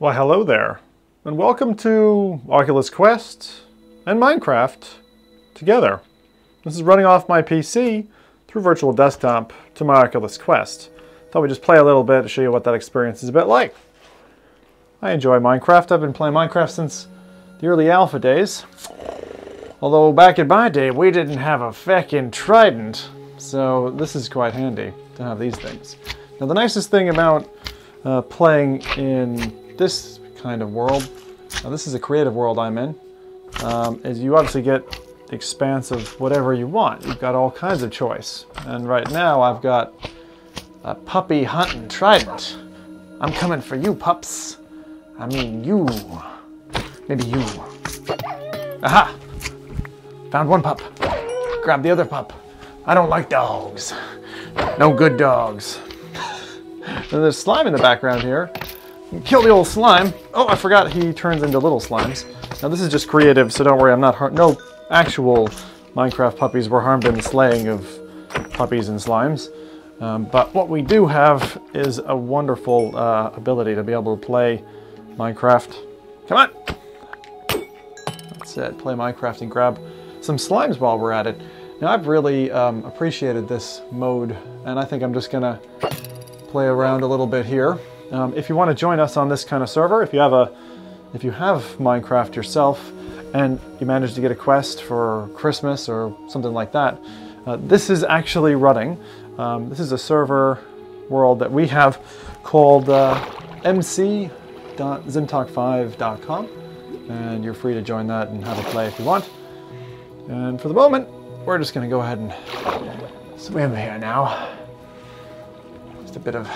Why, hello there, and welcome to Oculus Quest and Minecraft together. This is running off my PC through Virtual Desktop to my Oculus Quest. Thought we'd just play a little bit to show you what that experience is a bit like. I enjoy Minecraft. I've been playing Minecraft since the early alpha days. Although back in my day, we didn't have a feckin' trident, so this is quite handy to have these things. Now the nicest thing about uh, playing in this kind of world, now this is a creative world I'm in, um, is you obviously get the expanse of whatever you want. You've got all kinds of choice. And right now I've got a puppy hunting trident. I'm coming for you, pups. I mean you. Maybe you. Aha! Found one pup. Grab the other pup. I don't like dogs. No good dogs. and there's slime in the background here. Kill the old slime. Oh, I forgot he turns into little slimes. Now this is just creative, so don't worry, I'm not No actual Minecraft puppies were harmed in the slaying of puppies and slimes. Um, but what we do have is a wonderful uh, ability to be able to play Minecraft. Come on! That's it, play Minecraft and grab some slimes while we're at it. Now I've really um, appreciated this mode and I think I'm just gonna play around a little bit here. Um, if you want to join us on this kind of server, if you have a, if you have Minecraft yourself and you manage to get a quest for Christmas or something like that, uh, this is actually running. Um, this is a server world that we have called uh, mc.zimtok5.com and you're free to join that and have a play if you want. And for the moment, we're just going to go ahead and swim here now. Just a bit of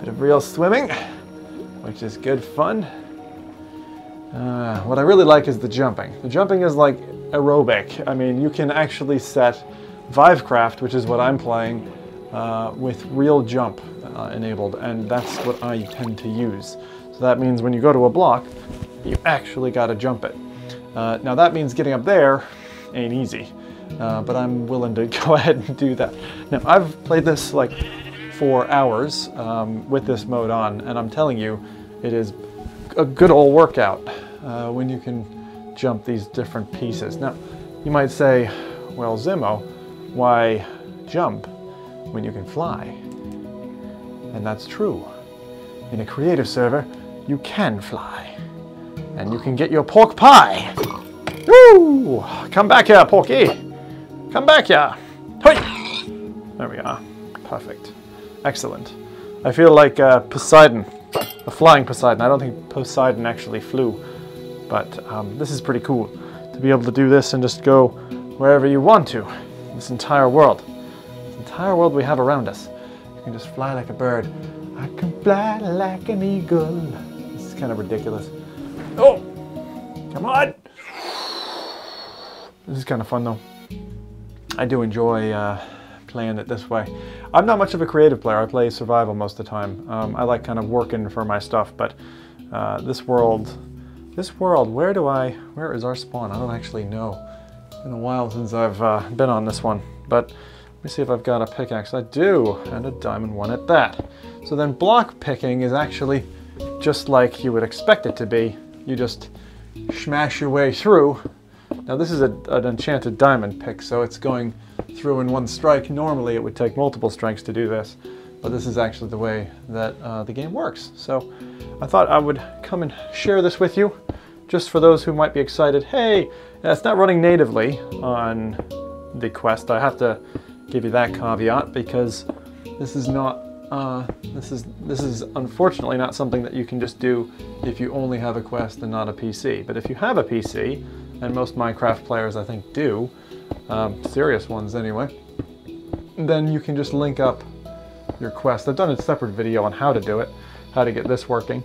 bit of real swimming, which is good fun. Uh, what I really like is the jumping. The jumping is like aerobic. I mean, you can actually set Vivecraft, which is what I'm playing, uh, with real jump uh, enabled, and that's what I tend to use. So that means when you go to a block, you actually got to jump it. Uh, now that means getting up there ain't easy, uh, but I'm willing to go ahead and do that. Now I've played this like for hours um, with this mode on, and I'm telling you, it is a good old workout uh, when you can jump these different pieces. Now, you might say, well, Zimmo, why jump when you can fly? And that's true. In a creative server, you can fly. And you can get your pork pie. Woo! Come back here, Porky. Come back here. Hey! There we are. Perfect. Excellent. I feel like uh, Poseidon, a flying Poseidon. I don't think Poseidon actually flew, but um, this is pretty cool to be able to do this and just go wherever you want to. This entire world, this entire world we have around us. You can just fly like a bird. I can fly like an eagle. This is kind of ridiculous. Oh, come on. This is kind of fun though. I do enjoy uh, playing it this way. I'm not much of a creative player. I play survival most of the time. Um, I like kind of working for my stuff, but uh, this world, this world, where do I, where is our spawn? I don't actually know. It's been a while since I've uh, been on this one, but let me see if I've got a pickaxe. I do, and a diamond one at that. So then block picking is actually just like you would expect it to be. You just smash your way through. Now this is a, an enchanted diamond pick, so it's going through in one strike. Normally it would take multiple strikes to do this, but this is actually the way that uh, the game works. So I thought I would come and share this with you, just for those who might be excited. Hey, it's not running natively on the Quest. I have to give you that caveat because this is not uh, this is this is unfortunately not something that you can just do if you only have a Quest and not a PC. But if you have a PC, and most Minecraft players I think do, um, serious ones anyway, then you can just link up your Quest. I've done a separate video on how to do it, how to get this working.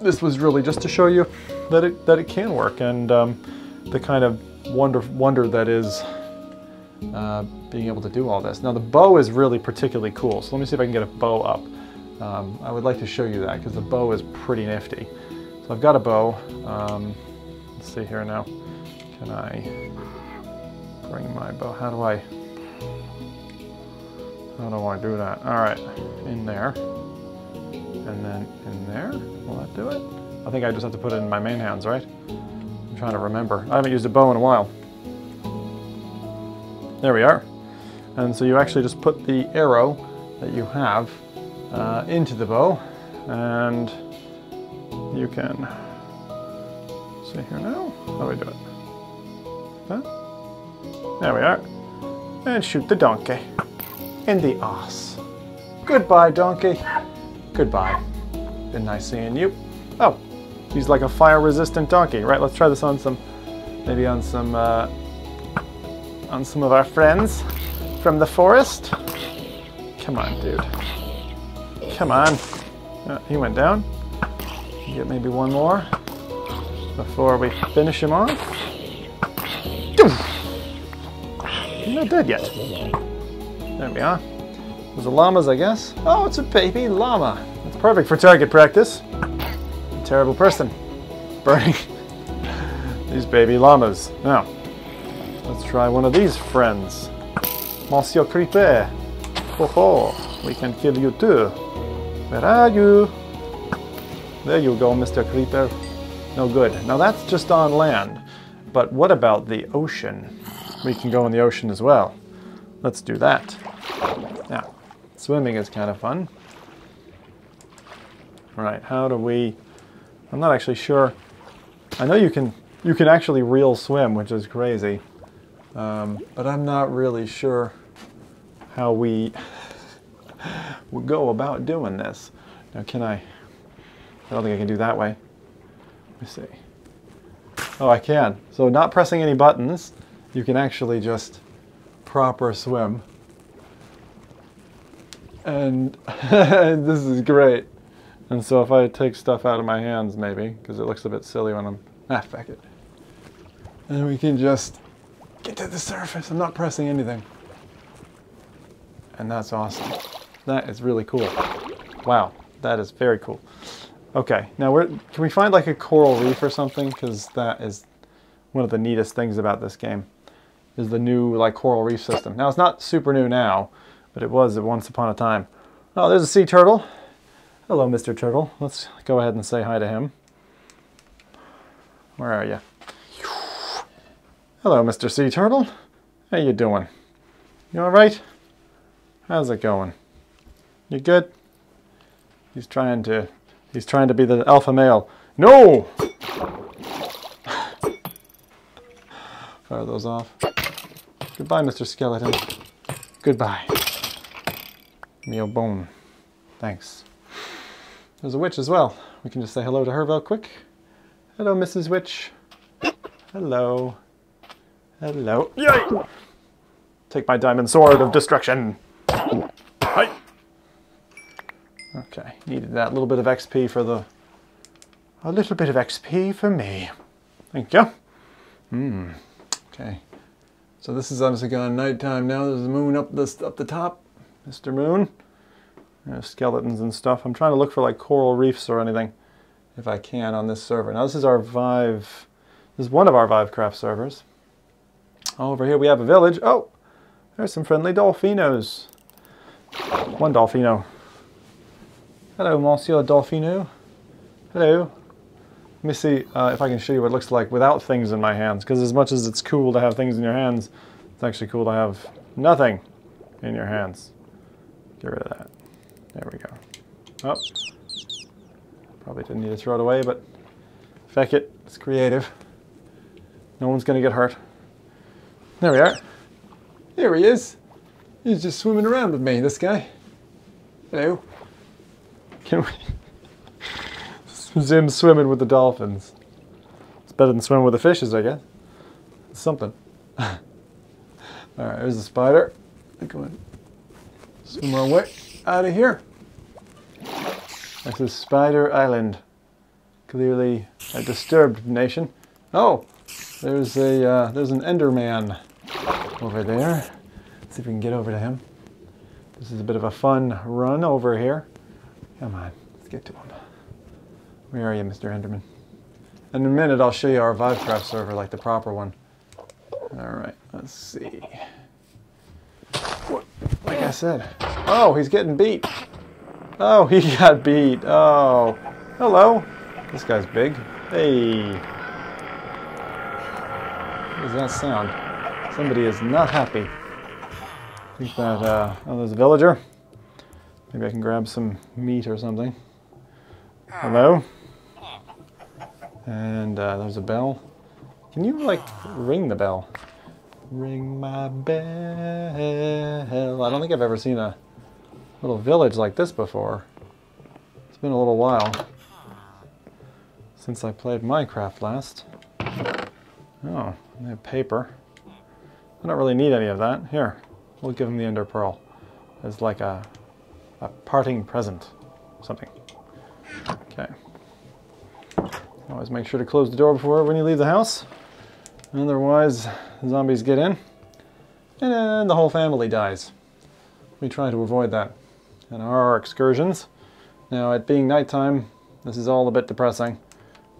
This was really just to show you that it that it can work and um, the kind of wonder wonder that is uh, being able to do all this. Now the bow is really particularly cool, so let me see if I can get a bow up. Um, I would like to show you that because the bow is pretty nifty. So I've got a bow. Um, let's see here now. Can I bring my bow? How do I? How do I do that? All right, in there. And then in there, will that do it? I think I just have to put it in my main hands, right? I'm trying to remember. I haven't used a bow in a while. There we are. And so you actually just put the arrow that you have uh, into the bow and you can see here now. How do we do it? Huh? There we are. And shoot the donkey in the ass. Goodbye, donkey. Goodbye. Been nice seeing you. Oh, he's like a fire-resistant donkey. Right, let's try this on some, maybe on some, uh, on some of our friends from the forest. Come on, dude. Come on. Uh, he went down. Get maybe one more before we finish him off. Not dead yet. There we are. Those are llamas, I guess. Oh, it's a baby llama. It's perfect for target practice. Terrible person. Burning these baby llamas. Now, let's try one of these friends. Monsieur Creeper. Ho ho, we can kill you too. Where are you? There you go, Mr. Creeper. No good. Now that's just on land. But what about the ocean? We can go in the ocean as well. Let's do that. Now, swimming is kind of fun. Right, how do we... I'm not actually sure. I know you can you can actually real swim, which is crazy. Um, but I'm not really sure how we would go about doing this. Now, can I? I don't think I can do that way. Let me see. Oh, I can. So not pressing any buttons, you can actually just proper swim. And this is great. And so if I take stuff out of my hands, maybe, because it looks a bit silly when I'm, ah, fuck it. And we can just get to the surface. I'm not pressing anything. And that's awesome. That is really cool. Wow, that is very cool. Okay, now we're, can we find like a coral reef or something? Because that is one of the neatest things about this game, is the new like coral reef system. Now it's not super new now, but it was at once upon a time. Oh, there's a sea turtle. Hello, Mr. Turtle. Let's go ahead and say hi to him. Where are you? Hello, Mr. Sea Turtle. How you doing? You all right? How's it going? You good? He's trying to, he's trying to be the alpha male. No! Fire those off. Goodbye, Mr. Skeleton. Goodbye. Meal bone. Thanks. There's a witch as well. We can just say hello to her real quick. Hello, Mrs. Witch. Hello. Hello. Yay! Take my diamond sword of destruction. Hi. Okay, needed that little bit of XP for the... A little bit of XP for me. Thank you. Hmm. Okay. So this is obviously gone nighttime now. There's the moon up the, up the top. Mr. Moon. There's skeletons and stuff. I'm trying to look for like coral reefs or anything if I can on this server. Now this is our Vive, this is one of our Vivecraft servers. Over here we have a village. Oh, there's some friendly Dolphinos. One Dolphino. Hello, Monsieur Dolphino. Hello. Let me see uh, if I can show you what it looks like without things in my hands. Because as much as it's cool to have things in your hands, it's actually cool to have nothing in your hands. Get rid of that. There we go. Oh. Probably didn't need to throw it away, but feck it. It's creative. No one's going to get hurt. There we are. There he is. He's just swimming around with me, this guy. Hello. Can we... him swimming with the dolphins. It's better than swimming with the fishes, I guess. It's something. Alright, there's a spider. Go on. Swim our way out of here. This is Spider Island. Clearly a disturbed nation. Oh, there's a uh, there's an Enderman over there. Let's see if we can get over to him. This is a bit of a fun run over here. Come on, let's get to him. Where are you, Mr. Enderman? In a minute, I'll show you our Vivecraft server, like the proper one. All right, let's see. Like I said. Oh, he's getting beat. Oh, he got beat. Oh. Hello. This guy's big. Hey. What does that sound? Somebody is not happy. I think that, uh, oh, there's a villager. Maybe I can grab some meat or something. Hello? And uh, there's a bell. Can you, like, ring the bell? Ring my bell. I don't think I've ever seen a little village like this before. It's been a little while since I played Minecraft last. Oh, they have paper. I don't really need any of that. Here, we'll give him the Ender Pearl as like a, a parting present. Something. Okay. Always make sure to close the door before when you leave the house. Otherwise, zombies get in and then the whole family dies. We try to avoid that in our excursions. Now, it being nighttime, this is all a bit depressing.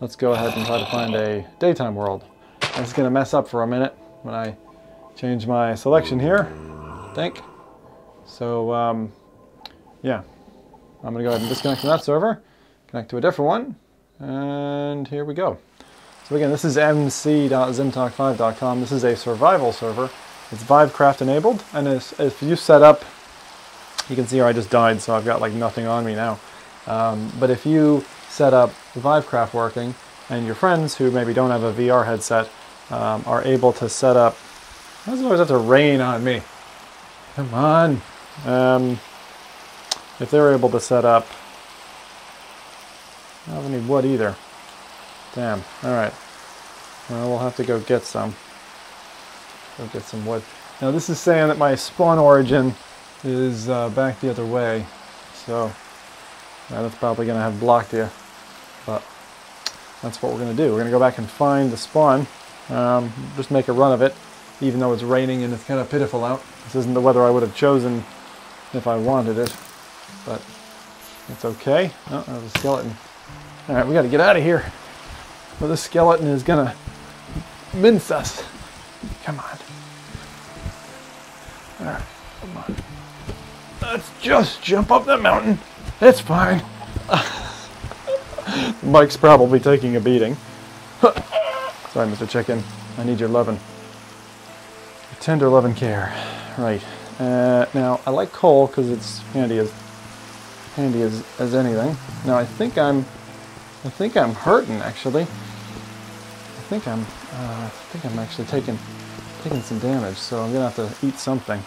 Let's go ahead and try to find a daytime world. This is going to mess up for a minute when I change my selection here, I think. So, um, yeah, I'm going to go ahead and disconnect from that server, connect to a different one, and here we go. So again, this is mc.zimtok5.com. This is a survival server. It's Vivecraft enabled, and if you set up, you can see here I just died, so I've got like nothing on me now. Um, but if you set up Vivecraft working, and your friends who maybe don't have a VR headset um, are able to set up, why does it always have to rain on me? Come on. Um, if they're able to set up, I don't have any wood either. Damn. Alright. Well, we'll have to go get some. Go get some wood. Now this is saying that my spawn origin is uh, back the other way. So that's probably going to have blocked you. But that's what we're going to do. We're going to go back and find the spawn. Um, just make a run of it, even though it's raining and it's kind of pitiful out. This isn't the weather I would have chosen if I wanted it. But it's okay. Oh, there's a skeleton. Alright, we got to get out of here. Well, this skeleton is to mince us. Come on. Alright, come on. Let's just jump up the mountain. It's fine. Mike's probably taking a beating. Sorry, Mr. Chicken. I need your loving. Your tender loving care. Right. Uh, now, I like coal because it's handy as handy as, as anything. Now, I think I'm I think I'm hurting actually. I think I'm uh, I think I'm actually taking taking some damage, so I'm gonna have to eat something.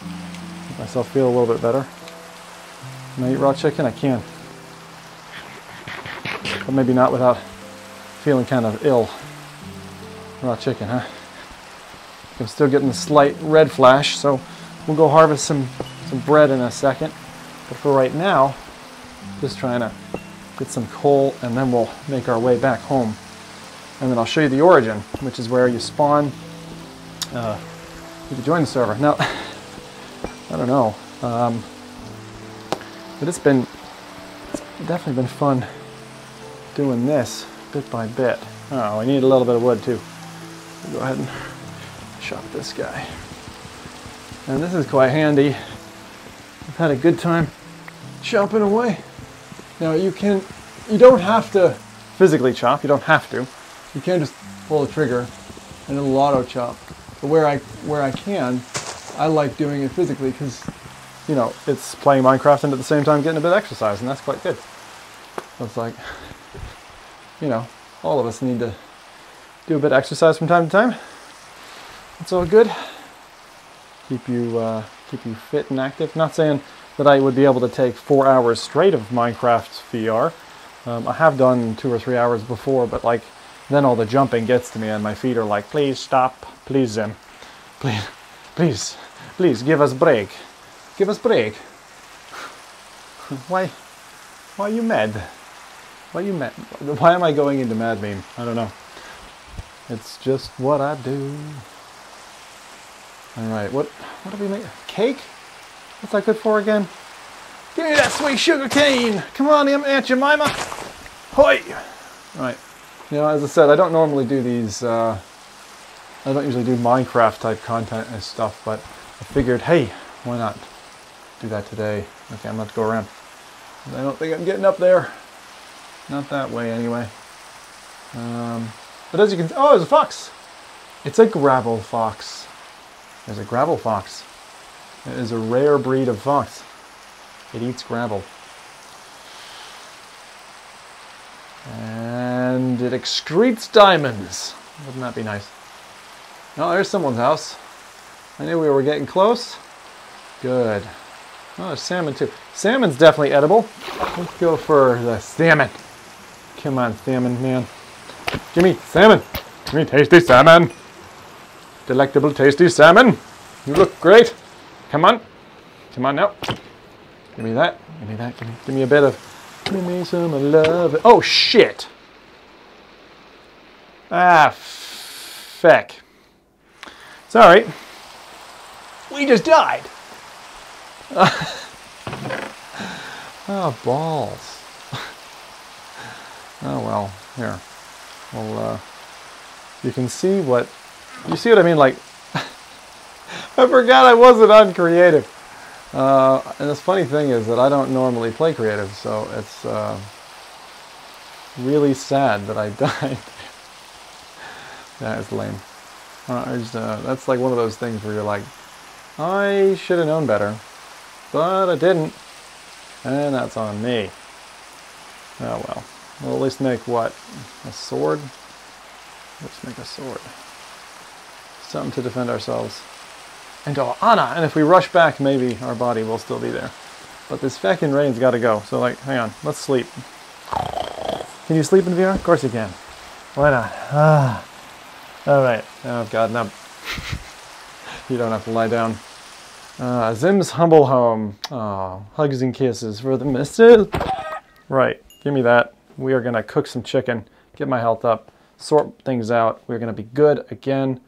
Make myself feel a little bit better. Can I eat raw chicken? I can. But maybe not without feeling kind of ill. Raw chicken, huh? I'm still getting the slight red flash, so we'll go harvest some, some bread in a second. But for right now, just trying to get some coal and then we'll make our way back home. And then I'll show you the origin, which is where you spawn. Uh, can join the server. Now, I don't know. Um, but it's been it's definitely been fun doing this bit by bit. Oh, I need a little bit of wood too. Go ahead and chop this guy. And this is quite handy. I've had a good time chopping away. Now you can, you don't have to physically chop, you don't have to. You can just pull the trigger and it'll auto chop. But where I, where I can, I like doing it physically because, you know, it's playing Minecraft and at the same time getting a bit of exercise and that's quite good. So it's like, you know, all of us need to do a bit of exercise from time to time. It's all good. Keep you uh, keep you fit and active. Not saying that I would be able to take four hours straight of Minecraft VR. Um, I have done two or three hours before, but like then all the jumping gets to me and my feet are like, please stop, please Zim, please, please, please give us break, give us break. why, why are you mad? Why are you mad? Why am I going into mad meme? I don't know. It's just what I do. All right, what what do we make? Cake? What's that good for again? Give me that sweet sugar cane! Come on, Aunt Jemima! Hoi! Right. You know, as I said, I don't normally do these, uh, I don't usually do Minecraft type content and stuff, but I figured, hey, why not do that today? Okay, I'm about to go around. I don't think I'm getting up there. Not that way anyway. Um, but as you can, oh, there's a fox. It's a gravel fox. There's a gravel fox. It is a rare breed of fox. It eats gravel. And it excretes diamonds. Wouldn't that be nice? Oh, there's someone's house. I knew we were getting close. Good. Oh, there's salmon too. Salmon's definitely edible. Let's go for the salmon. Come on, salmon man. Give me salmon. Give me tasty salmon. Delectable, tasty salmon. You look great. Come on. Come on now. Give me that. Give me that. Give me, give me a bit of. Give me some love. Oh, shit. Ah, feck. Sorry. We just died. oh, balls. oh, well, here. Well, uh, you can see what, you see what I mean? Like, I forgot I wasn't on creative. Uh, and this funny thing is that I don't normally play creative, so it's uh, really sad that I died. that is lame. Uh, just, uh, that's like one of those things where you're like, I should have known better, but I didn't, and that's on me. Oh well. We'll at least make what? A sword? Let's make a sword. Something to defend ourselves. And oh, Anna! And if we rush back, maybe our body will still be there. But this fucking rain's got to go. So, like, hang on. Let's sleep. Can you sleep in VR? Of course you can. Why not? Ah. All right. Oh, I've gotten up. you don't have to lie down. Uh, Zim's humble home. Oh, hugs and kisses for the missus. Right. Give me that. We are to cook some chicken, get my health up, sort things out. We're to be good again.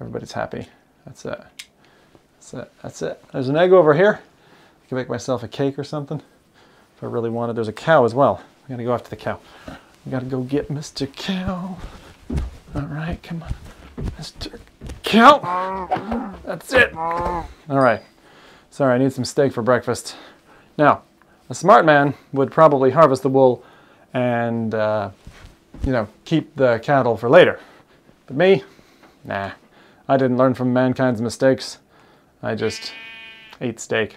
Everybody's happy. That's it. That's it. That's it. There's an egg over here. I can make myself a cake or something if I really wanted. There's a cow as well. We gotta go after the cow. I gotta go get Mr. Cow. All right, come on, Mr. Cow. That's it. All right. Sorry, I need some steak for breakfast. Now, a smart man would probably harvest the wool and, uh, you know, keep the cattle for later. But me, nah. I didn't learn from mankind's mistakes. I just ate steak.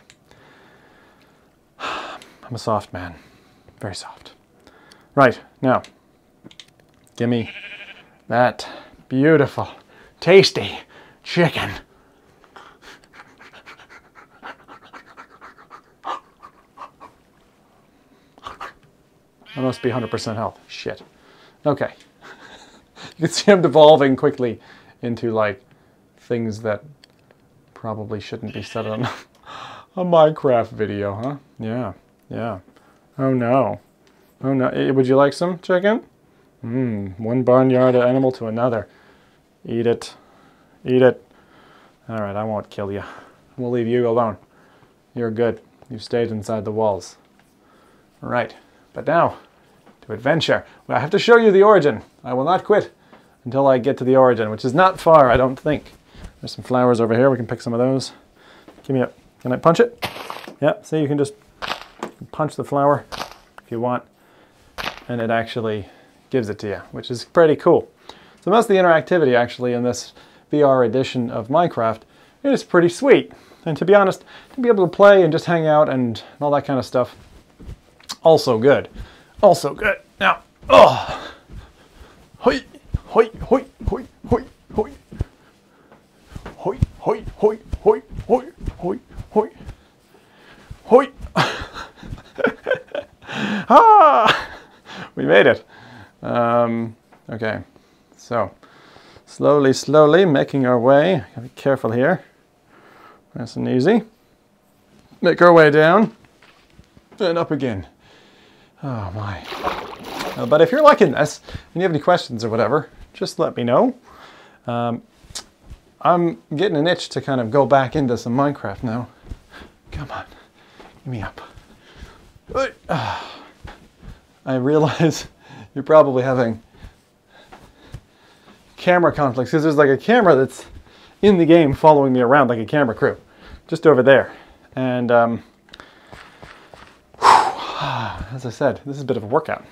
I'm a soft man. Very soft. Right, now, give me that beautiful, tasty chicken. I must be 100% health. Shit. Okay. you can see I'm devolving quickly into like things that probably shouldn't be said on a Minecraft video, huh? Yeah, yeah. Oh no. Oh no. Eh, would you like some chicken? Mmm, one barnyard animal to another. Eat it. Eat it. Alright, I won't kill you. We'll leave you alone. You're good. You stayed inside the walls. Right, but now, to adventure. Well, I have to show you the origin. I will not quit until I get to the origin, which is not far, I don't think. There's some flowers over here. We can pick some of those. Give me a, can I punch it? Yeah, see, you can just punch the flower if you want, and it actually gives it to you, which is pretty cool. So most of the interactivity actually in this VR edition of Minecraft is pretty sweet. And to be honest, to be able to play and just hang out and all that kind of stuff, also good. Also good. Now, oh, hoi, hoi, hoi, hoi hoi, hoi, hoi, hoi, hoi, hoi, hoi, hoi. ah, we made it. Um, okay, so slowly, slowly making our way. Gotta be careful here. Nice and easy. Make our way down and up again. Oh my. Uh, but if you're liking this and you have any questions or whatever, just let me know. Um, I'm getting an itch to kind of go back into some Minecraft now. Come on, give me up. I realize you're probably having camera conflicts because there's like a camera that's in the game following me around like a camera crew just over there and um, as I said, this is a bit of a workout.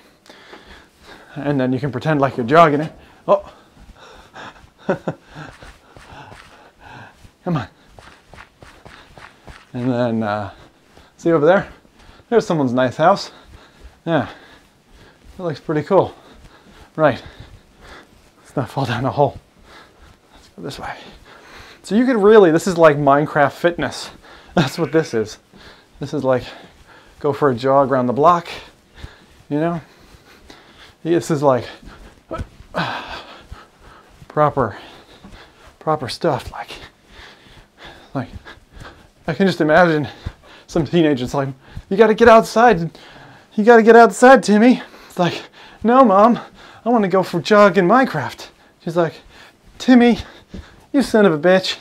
And then you can pretend like you're jogging it. Oh. Come on. And then, uh, see over there? There's someone's nice house. Yeah, that looks pretty cool. Right, let's not fall down a hole. Let's go this way. So you could really, this is like Minecraft fitness. That's what this is. This is like go for a jog around the block, you know? This is like proper, proper stuff. Like, like I can just imagine some teenagers like, you got to get outside. You got to get outside, Timmy. It's like, no, mom, I want to go for jog in Minecraft. She's like, Timmy, you son of a bitch,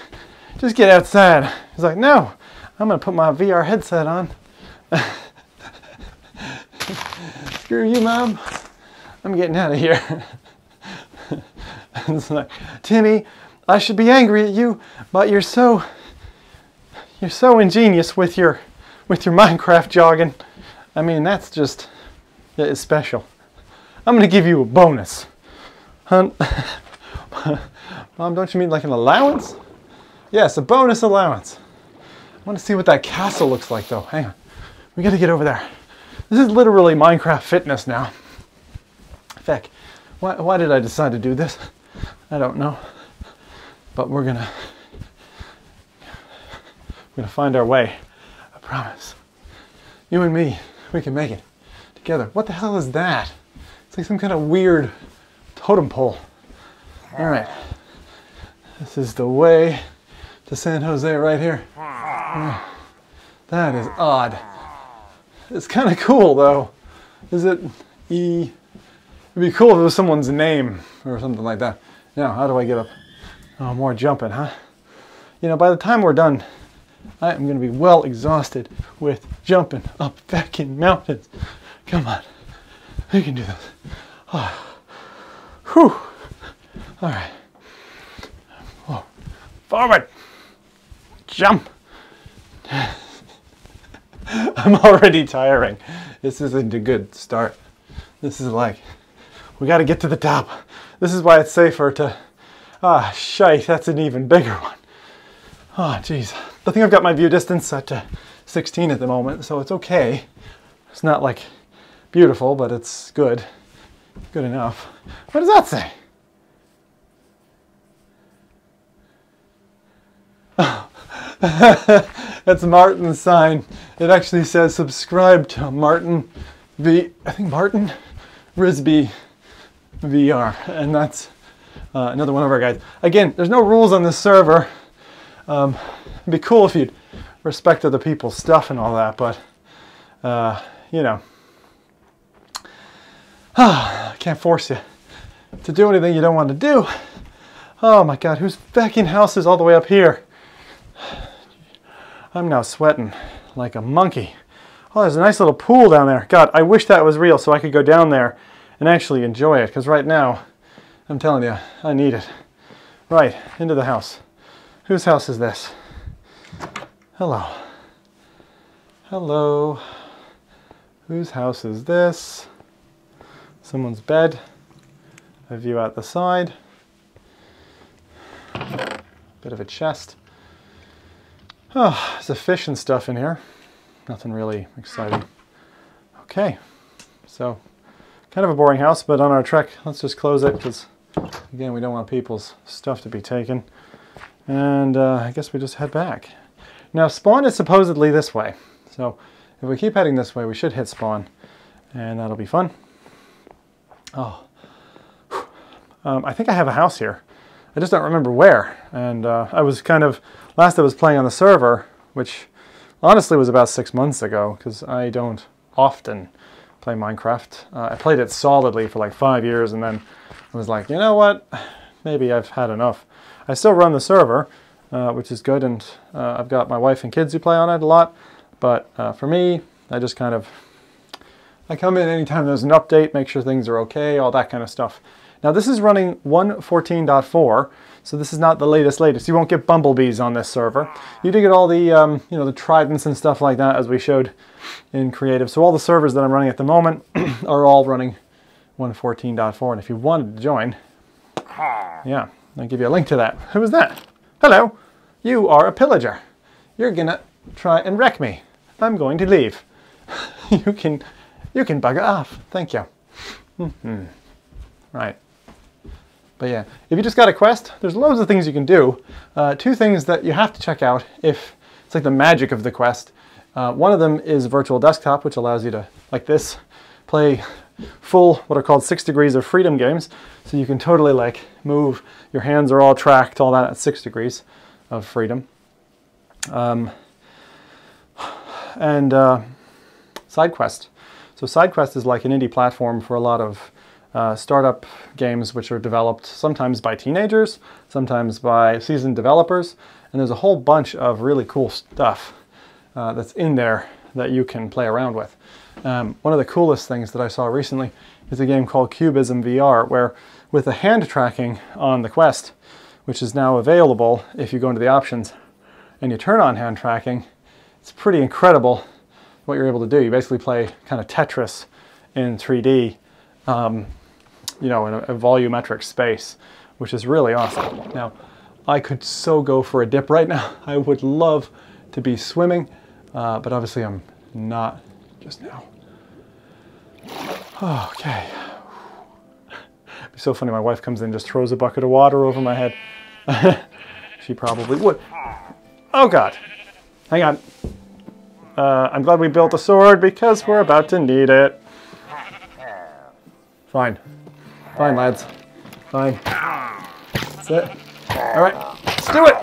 just get outside. He's like, no, I'm gonna put my VR headset on. Screw you, mom. I'm getting out of here. it's like, Timmy, I should be angry at you, but you're so you're so ingenious with your with your Minecraft jogging. I mean, that's just that is special. I'm gonna give you a bonus. Hun Mom, don't you mean like an allowance? Yes, a bonus allowance. I want to see what that castle looks like though. Hang on. We gotta get over there. This is literally Minecraft fitness now. Feck, why, why did I decide to do this? I don't know. But we're gonna we're gonna find our way. I promise. You and me, we can make it together. What the hell is that? It's like some kind of weird totem pole. All right. This is the way to San Jose right here. That is odd. It's kind of cool though. Is it E? It'd be cool if it was someone's name or something like that. Now, how do I get up? Oh, more jumping, huh? You know, by the time we're done, I am going to be well exhausted with jumping up fucking mountains. Come on. We can do this. Oh. Whew. All right. Oh. Forward. Jump. I'm already tiring. This isn't a good start. This is like, we got to get to the top. This is why it's safer to, ah, shite, that's an even bigger one. Oh, jeez. I think I've got my view distance set to 16 at the moment, so it's okay. It's not like beautiful, but it's good. Good enough. What does that say? That's Martin's sign. It actually says subscribe to Martin V. I think Martin Risby VR, and that's uh, another one of our guys. Again, there's no rules on this server. Um, it'd be cool if you'd respect other people's stuff and all that, but uh, you know, I can't force you to do anything you don't want to do. Oh my God, whose fucking house is all the way up here? I'm now sweating like a monkey. Oh, there's a nice little pool down there. God, I wish that was real so I could go down there and actually enjoy it. Because right now, I'm telling you, I need it. Right, into the house. Whose house is this? Hello. Hello. Whose house is this? Someone's bed. A view out the side. Bit of a chest. Oh, there's a fish and stuff in here. Nothing really exciting. Okay, so kind of a boring house, but on our trek, let's just close it because, again, we don't want people's stuff to be taken. And uh, I guess we just head back. Now, spawn is supposedly this way. So if we keep heading this way, we should hit spawn, and that'll be fun. Oh, um, I think I have a house here. I just don't remember where. And uh, I was kind of Last I was playing on the server, which honestly was about six months ago, because I don't often play Minecraft. Uh, I played it solidly for like five years, and then I was like, you know what? Maybe I've had enough. I still run the server, uh, which is good, and uh, I've got my wife and kids who play on it a lot. But uh, for me, I just kind of I come in anytime there's an update, make sure things are okay, all that kind of stuff. Now this is running 1.14.4, so this is not the latest latest. You won't get bumblebees on this server. You do get all the, um, you know, the tridents and stuff like that as we showed in creative. So all the servers that I'm running at the moment are all running 1.14.4. And if you wanted to join, yeah, I'll give you a link to that. Who is that? Hello, you are a pillager. You're gonna try and wreck me. I'm going to leave. you can, you can bugger off. Thank you. Mm -hmm. Right. But yeah, if you just got a quest, there's loads of things you can do. Uh, two things that you have to check out if it's like the magic of the quest. Uh, one of them is virtual desktop, which allows you to, like this, play full, what are called six degrees of freedom games. So you can totally like move, your hands are all tracked, all that at six degrees of freedom. Um, and uh, SideQuest. So side quest is like an indie platform for a lot of uh, startup games which are developed sometimes by teenagers, sometimes by seasoned developers, and there's a whole bunch of really cool stuff uh, that's in there that you can play around with. Um, one of the coolest things that I saw recently is a game called Cubism VR, where with the hand tracking on the Quest, which is now available if you go into the options and you turn on hand tracking, it's pretty incredible what you're able to do. You basically play kind of Tetris in 3D, um, you know, in a, a volumetric space, which is really awesome. Now, I could so go for a dip right now. I would love to be swimming, uh, but obviously I'm not just now. Okay. It'd be so funny, my wife comes in and just throws a bucket of water over my head. she probably would. Oh God. Hang on. Uh, I'm glad we built a sword because we're about to need it. Fine. Fine, lads. Fine. That's it. All right, let's do it.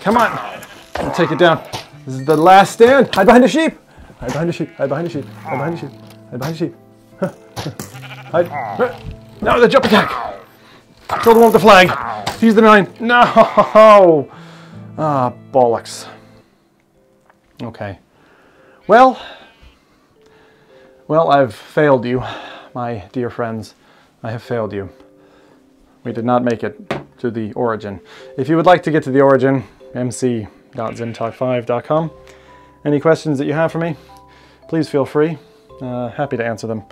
Come on. I'll take it down. This is the last stand. Hide behind the sheep. Hide behind the sheep. Hide behind the sheep. Hide behind the sheep. Hide behind the sheep. Hide. No, the jump attack. Kill the one with the flag. Use the nine. No. Ah, bollocks. Okay. Well, well, I've failed you, my dear friends. I have failed you. We did not make it to the origin. If you would like to get to the origin, mc.zimtok5.com. Any questions that you have for me, please feel free. Uh, happy to answer them.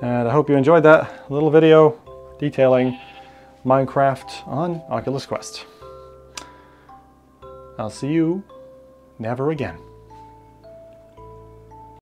And I hope you enjoyed that little video detailing Minecraft on Oculus Quest. I'll see you never again.